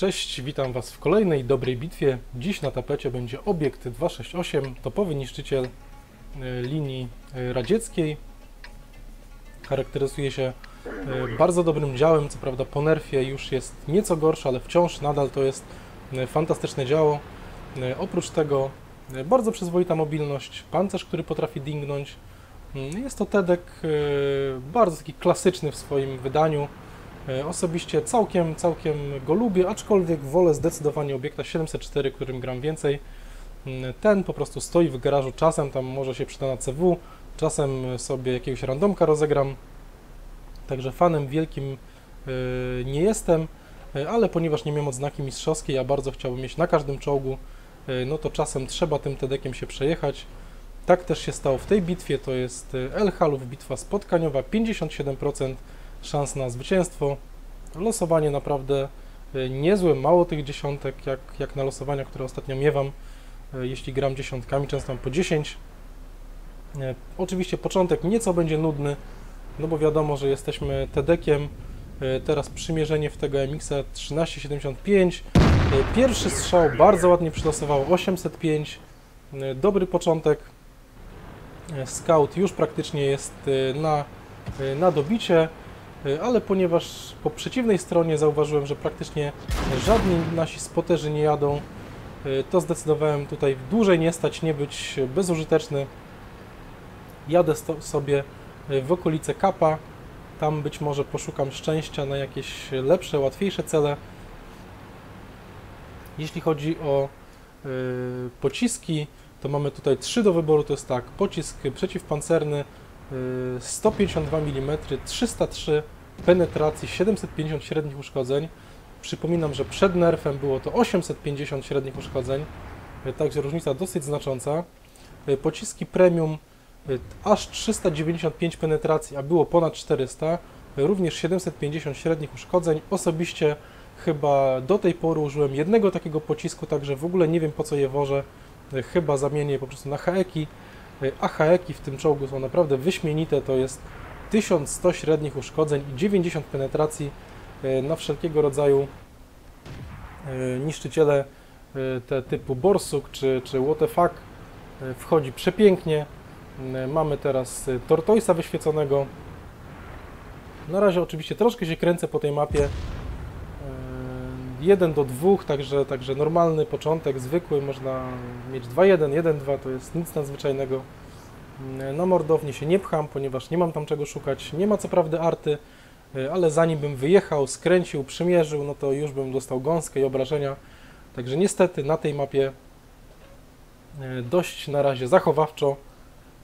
Cześć, witam Was w kolejnej dobrej bitwie. Dziś na tapecie będzie obiekt 268, topowy niszczyciel e, linii e, radzieckiej. Charakteryzuje się e, bardzo dobrym działem, co prawda po nerfie już jest nieco gorszy, ale wciąż nadal to jest fantastyczne działo. Oprócz tego bardzo przyzwoita mobilność, pancerz, który potrafi dingnąć. Mm, Jest to Tedek bardzo taki klasyczny w swoim wydaniu. E, Osobiście całkiem, całkiem go lubię, aczkolwiek wolę zdecydowanie obiekta 704, którym gram więcej. Mm, Ten po prostu stoi w garażu, czasem tam może się przyda na CW, czasem sobie jakiegoś randomka rozegram. Także fanem wielkim e, nie jestem, e, ale ponieważ nie miałem odznaki mistrzowskiej, a bardzo chciałbym mieć na każdym czołgu, no to czasem trzeba tym Tedekiem się przejechać. Tak też się stało w tej bitwie, to jest e, El Halów, bitwa spotkaniowa, 57% szans na zwycięstwo. Losowanie naprawdę e, niezłe, mało tych dziesiątek, jak, jak na losowania, które ostatnio miewam. E, Jeśli gram dziesiątkami, często mam po 10. E, Oczywiście początek nieco będzie nudny, no bo wiadomo, że jesteśmy TEDekiem. Teraz przymierzenie w tego MX-a 1375. E, Pierwszy strzał bardzo ładnie przylosowało 805. E, Dobry początek. Scout już praktycznie jest na, na dobicie, ale ponieważ po przeciwnej stronie zauważyłem, że praktycznie żadni nasi spoterzy nie jadą, e, to zdecydowałem tutaj dłużej nie stać, nie być bezużyteczny. Jadę sobie e, w okolice Kapa, tam być może poszukam szczęścia na jakieś lepsze, łatwiejsze cele. Jeśli chodzi o e, pociski, to mamy tutaj trzy do wyboru, to jest tak, pocisk przeciwpancerny 152 mm, 303 penetracji, 750 średnich uszkodzeń. Przypominam, że przed nerfem było to 850 średnich uszkodzeń, y, także różnica dosyć znacząca. Y, Pociski premium y, aż 395 penetracji, a było ponad 400, y, również 750 średnich uszkodzeń. Osobiście chyba do tej pory użyłem jednego takiego pocisku, także w ogóle nie wiem po co je wożę chyba zamienię je po prostu na haeki, a haeki w tym czołgu są naprawdę wyśmienite, to jest 1100 średnich uszkodzeń i 90 penetracji e, na wszelkiego rodzaju e, niszczyciele e, te typu Borsuk czy, czy e, wchodzi przepięknie. E, Mamy teraz e, Tortoisa wyświeconego. Na razie oczywiście troszkę się kręcę po tej mapie. 1 do 2, także, także normalny początek, zwykły, można mieć 2-1, 1-2, to jest nic nadzwyczajnego. Mm, Na mordownię się nie pcham, ponieważ nie mam tam czego szukać. Nie ma co prawdy arty, y, ale zanim bym wyjechał, skręcił, przymierzył, no to już bym dostał gąskę i obrażenia. Także niestety na tej mapie y, dość na razie zachowawczo.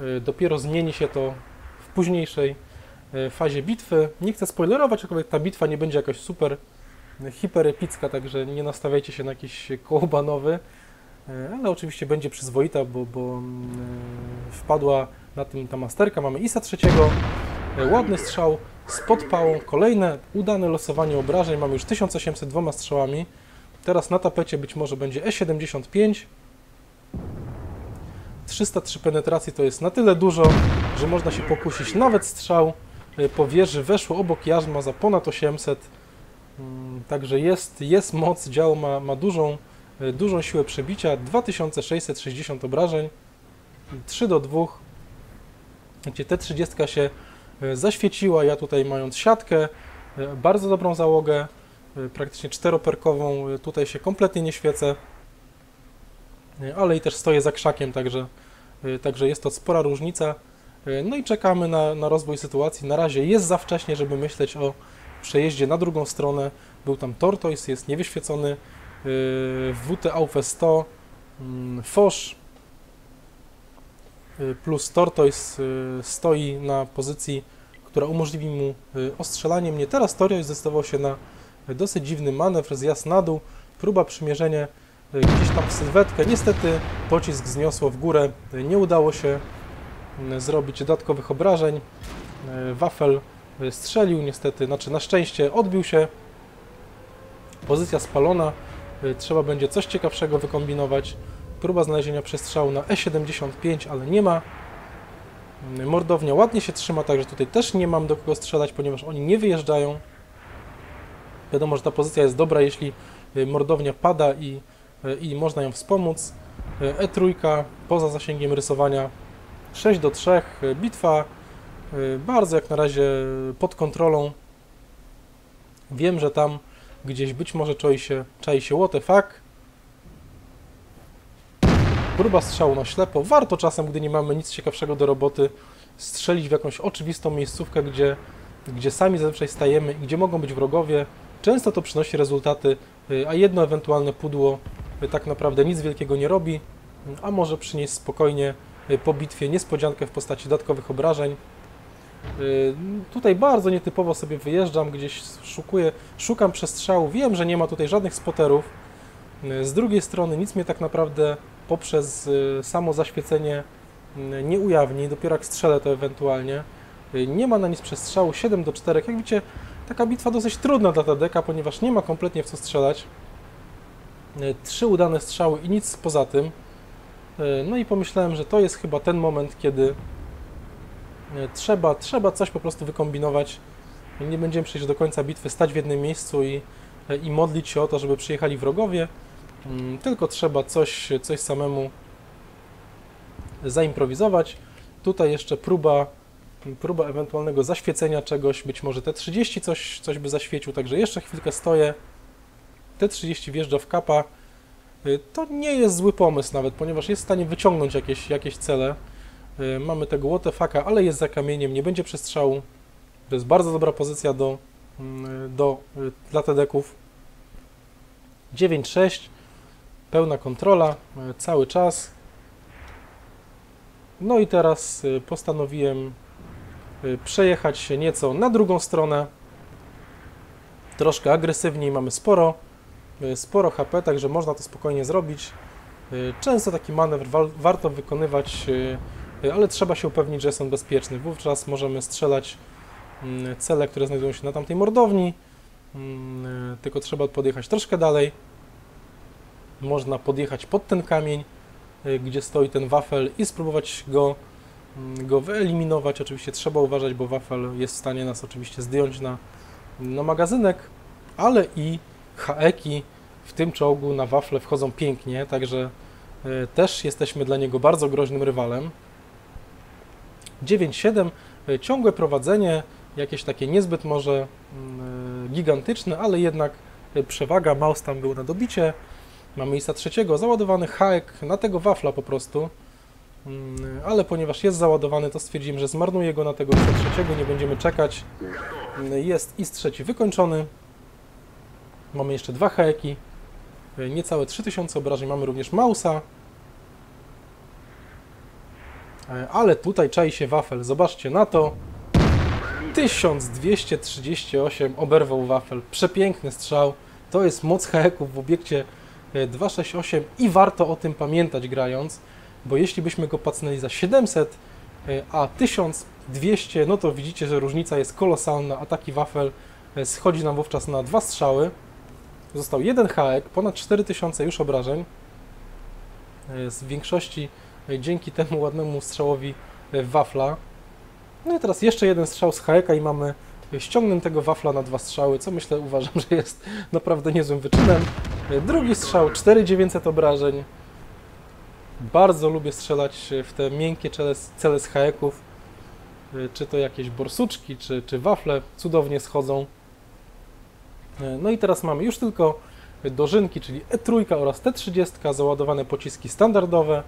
Y, Dopiero zmieni się to w późniejszej fazie bitwy. Nie chcę spoilerować, aczkolwiek ta bitwa nie będzie jakoś super hiperepicka, także nie nastawiajcie się na jakiś kołbanowy, e, ale oczywiście będzie przyzwoita, bo, bo mm, e, wpadła na tym ta masterka. Mamy ISA trzeciego, e, ładny strzał z podpałą, kolejne udane losowanie obrażeń, mamy już 1802 strzałami. Teraz na tapecie być może będzie E75. 303 penetracji to jest na tyle dużo, że można się pokusić. Nawet strzał po wieży weszło obok jarzma za ponad 800. Mm, Także jest, jest moc, dział ma, ma dużą, e, dużą siłę przebicia, 2660 obrażeń, 3 do 2. Gdzie T30 się e, zaświeciła, ja tutaj mając siatkę, e, bardzo dobrą załogę, praktycznie czteroperkową, tutaj się kompletnie nie świecę, ale i też stoję za krzakiem, także, także jest to spora różnica. No i czekamy na, na rozwój sytuacji. Na razie jest za wcześnie, żeby myśleć o przejeździe na drugą stronę. Był tam Tortoise, jest niewyświecony. Yy, WT Aufe 100, mm, Foch yy, plus Tortoise yy, stoi na pozycji, która umożliwi mu ostrzelanie mnie. Teraz Tortoise zdecydował się na dosyć dziwny manewr, zjazd na dół, próba przymierzenia gdzieś tam w sylwetkę. Niestety pocisk zniosło w górę, nie udało się zrobić dodatkowych obrażeń. Wafel strzelił niestety, znaczy na szczęście odbił się. Pozycja spalona, y, trzeba będzie coś ciekawszego wykombinować. Próba znalezienia przestrzału na E75, ale nie ma. Y, Mordownia ładnie się trzyma, także tutaj też nie mam do kogo strzelać, ponieważ oni nie wyjeżdżają. Wiadomo, że ta pozycja jest dobra, jeśli y, mordownia pada i, i można ją wspomóc. Y, E3 poza zasięgiem rysowania 6 do 3, y, bitwa bardzo jak na razie pod kontrolą. Wiem, że tam gdzieś być może czai się, czai się what the fuck. Próba strzału na ślepo. Warto czasem, gdy nie mamy nic ciekawszego do roboty, strzelić w jakąś oczywistą miejscówkę, gdzie, gdzie sami zazwyczaj stajemy i gdzie mogą być wrogowie. Często to przynosi rezultaty, y, a jedno ewentualne pudło y, tak naprawdę nic wielkiego nie robi, a może przynieść spokojnie y, po bitwie niespodziankę w postaci dodatkowych obrażeń. Y, Tutaj bardzo nietypowo sobie wyjeżdżam, gdzieś szukuję, szukam przestrzału. Wiem, że nie ma tutaj żadnych spoterów. Y, Z drugiej strony nic mnie tak naprawdę poprzez y, samo zaświecenie nie ujawni, dopiero jak strzelę to ewentualnie. Nie ma na nic przestrzału, 7 do 4. Jak widzicie, taka bitwa dosyć trudna dla TDK, ponieważ nie ma kompletnie w co strzelać. Trzy udane strzały i nic poza tym. No i pomyślałem, że to jest chyba ten moment, kiedy trzeba, trzeba coś po prostu wykombinować. Nie będziemy przecież do końca bitwy stać w jednym miejscu i, i modlić się o to, żeby przyjechali wrogowie. Mm, Tylko trzeba coś, coś samemu zaimprowizować. Tutaj jeszcze próba, próba ewentualnego zaświecenia czegoś, być może T30 coś, coś by zaświecił, także jeszcze chwilkę stoję. T30 wjeżdża w kapa. Y, To nie jest zły pomysł nawet, ponieważ jest w stanie wyciągnąć jakieś, jakieś cele. Y, Mamy tego WTF-a, ale jest za kamieniem, nie będzie przestrzału. To jest bardzo dobra pozycja do, mm, do, y, dla TD-ków. 9-6, pełna kontrola y, cały czas. No i teraz postanowiłem przejechać się nieco na drugą stronę. Troszkę agresywniej, mamy sporo, sporo HP, także można to spokojnie zrobić. Często taki manewr warto wykonywać, ale trzeba się upewnić, że jest on bezpieczny. Wówczas możemy strzelać mm, cele, które znajdują się na tamtej mordowni, Mm, y, tylko trzeba podjechać troszkę dalej. Można podjechać pod ten kamień, y, gdzie stoi ten wafel i spróbować go, mm, go wyeliminować. Oczywiście trzeba uważać, bo wafel jest w stanie nas oczywiście zdjąć na, na magazynek, ale i haeki w tym czołgu na wafle wchodzą pięknie, także y, też jesteśmy dla niego bardzo groźnym rywalem. 9-7, y, ciągłe prowadzenie, jakieś takie niezbyt może mm, y, gigantyczne, ale jednak y, przewaga. Maus tam był na dobicie. Mamy ISA trzeciego, załadowany haek na tego wafla po prostu. Mm, Ale ponieważ jest załadowany, to stwierdziłem, że zmarnuję go na tego ISA trzeciego, nie będziemy czekać. Mm, Jest IS trzeci wykończony. Mamy jeszcze dwa haeki. Niecałe 3000 obrażeń. Mamy również Mausa. E, Ale tutaj czai się wafel. Zobaczcie na to. 1238 oberwał wafel. Przepiękny strzał. To jest moc haeków w obiekcie e, 268 i warto o tym pamiętać grając, bo jeśli byśmy go pacnęli za 700, e, a 1200, no to widzicie, że różnica jest kolosalna, a taki wafel e, schodzi nam wówczas na dwa strzały. Został jeden haek, ponad 4000 już obrażeń. E, Z większości e, dzięki temu ładnemu strzałowi e, wafla. No i teraz jeszcze jeden strzał z haeka i mamy ściągniętego wafla na dwa strzały, co myślę uważam, że jest naprawdę niezłym wyczynem. E, Drugi strzał, 4900 obrażeń. Bardzo lubię strzelać w te miękkie cele, z haeków. E, Czy to jakieś borsuczki, czy, czy wafle cudownie schodzą. E, No i teraz mamy już tylko dożynki, czyli E3 oraz T30, załadowane pociski standardowe.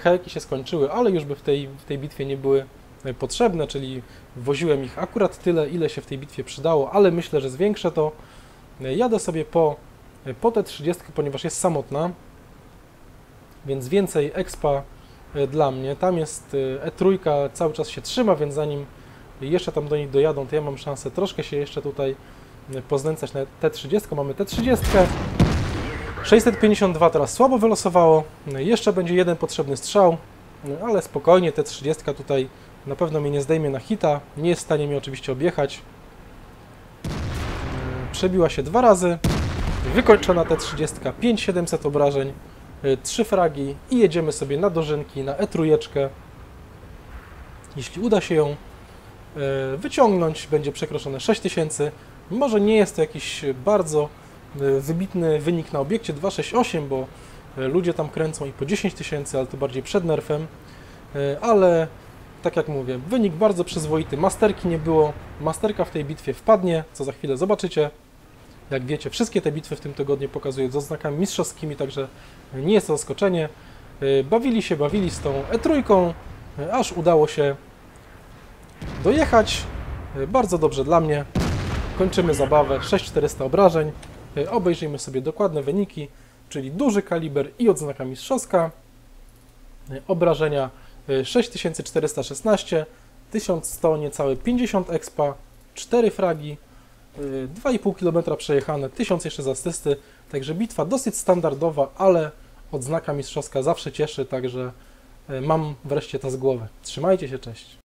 Haeki się skończyły, ale już by w tej, w tej bitwie nie były e, potrzebne, czyli woziłem ich akurat tyle, ile się w tej bitwie przydało, ale myślę, że zwiększę to. E, Jadę sobie po, e, po T30, ponieważ jest samotna, więc więcej expa e, dla mnie. Tam jest e, E3, cały czas się trzyma, więc zanim jeszcze tam do nich dojadą, to ja mam szansę troszkę się jeszcze tutaj e, poznęcać na T30. Mamy T30. 652 teraz słabo wylosowało. E, Jeszcze będzie jeden potrzebny strzał, e, ale spokojnie, T30 tutaj na pewno mnie nie zdejmie na hita. Nie jest w stanie mnie oczywiście objechać. E, Przebiła się dwa razy. Wykończona T30, 5700 obrażeń, 3 fragi i jedziemy sobie na dożynki, na E3. Jeśli uda się ją e, wyciągnąć, będzie przekroczone 6000. Może nie jest to jakiś bardzo e, wybitny wynik na obiekcie 268, bo e, ludzie tam kręcą i po 10 tysięcy, ale to bardziej przed nerfem, E, ale tak jak mówię, wynik bardzo przyzwoity, masterki nie było, masterka w tej bitwie wpadnie, co za chwilę zobaczycie. Jak wiecie, wszystkie te bitwy w tym tygodniu pokazuję z odznakami mistrzowskimi, także nie jest to zaskoczenie. E, Bawili się, bawili z tą E3, e, aż udało się dojechać. E, Bardzo dobrze dla mnie. Kończymy zabawę, 6400 obrażeń. E, Obejrzyjmy sobie dokładne wyniki, czyli duży kaliber i odznaka mistrzowska. E, Obrażenia e, 6416, 1100, niecałe 50 expa, 4 fragi, y, 2,5 km przejechane, 1000 jeszcze z asysty, także bitwa dosyć standardowa, ale odznaka mistrzowska zawsze cieszy, także y, mam wreszcie to z głowy. Trzymajcie się, cześć.